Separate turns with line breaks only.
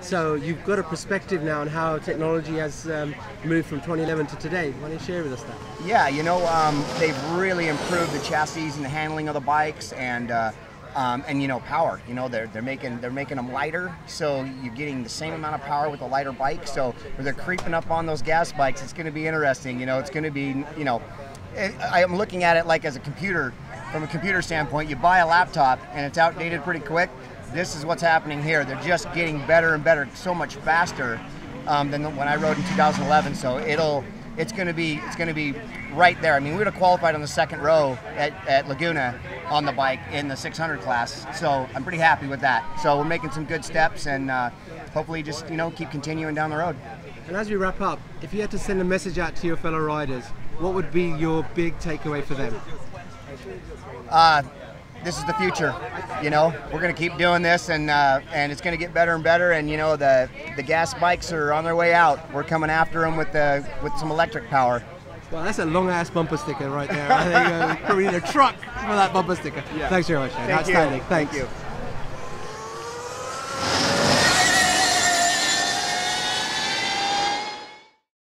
So you've got a perspective now on how technology has um, moved from 2011 to today. Why don't you share with us that?
Yeah, you know, um, they've really improved the chassis and the handling of the bikes, and uh, um, and you know, power. You know, they're they're making they're making them lighter, so you're getting the same amount of power with a lighter bike. So when they're creeping up on those gas bikes, it's going to be interesting. You know, it's going to be you know, I'm looking at it like as a computer, from a computer standpoint. You buy a laptop and it's outdated pretty quick this is what's happening here. They're just getting better and better, so much faster um, than when I rode in 2011. So it'll, it's going to be, it's going to be right there. I mean, we would have qualified on the second row at, at Laguna on the bike in the 600 class. So I'm pretty happy with that. So we're making some good steps and uh, hopefully just you know keep continuing down the road.
And as we wrap up, if you had to send a message out to your fellow riders, what would be your big takeaway for them?
Uh, this is the future. You know, we're going to keep doing this, and uh, and it's going to get better and better. And you know, the the gas bikes are on their way out. We're coming after them with the with some electric power.
Well, that's a long ass bumper sticker right there. I think uh, probably need a truck for that bumper sticker. Yeah. Thanks very much,
Thank
Outstanding.
You.
Thanks.
Thank you.